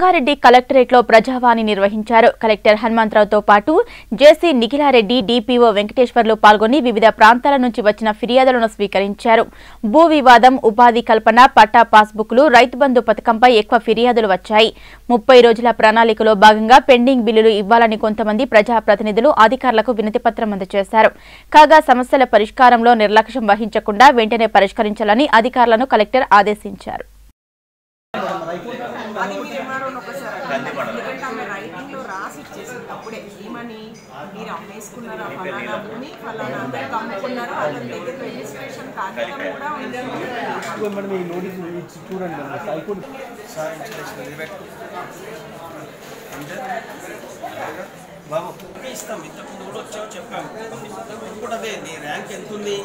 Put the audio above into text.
సంగారెడ్డి కలెక్టరేట్లో ప్రజావాణి నిర్వహించారు. కలెక్టర్ హనుమంతరావుతో పాటు జేసీ నిఖిలారెడ్డి డిపిఓ వెంకటేశ్వర్లు పాల్గొని వివిధ ప్రాంతాల నుంచి వచ్చిన ఫిర్యాదులను స్వీకరించారు. భూ వివాదం ఉపాధి కల్పన పట్టా పాస్బుక్లు రైతు బంధు పథకంపై ఎక్కువ ఫిర్యాదులు వచ్చాయి. ముప్పై రోజుల ప్రణాళికలో భాగంగా పెండింగ్ బిల్లులు ఇవ్వాలని కొంతమంది ప్రజాప్రతినిధులు అధికారులకు వినతి పత్రం అందజేశారు. కాగా సమస్యల పరిష్కారంలో నిర్లక్ష్యం వహించకుండా వెంటనే పరిష్కరించాలని అధికారులను కలెక్టర్ ఆదేశించారు. అది మీరు ఇవ్వరు ఒకసారి ఎందుకంటే ఆమె రైటింగ్లో రాసి ఇచ్చేసింది అప్పుడే ఏమని మీరు అమ్మేసుకున్నారు ఆ ఫలానా భూమి ఫలానా అందరికి అమ్ముకున్నారు వాళ్ళ దగ్గర రిజిస్ట్రేషన్ కార్యక్రమం కూడా ఉంది చూడండి హైకోర్టు బాబు ఇస్తాం ఇంతకుముందు కూడా వచ్చావు చెప్పాము కూడా అదే నీ ర్యాంక్ ఎంత ఉంది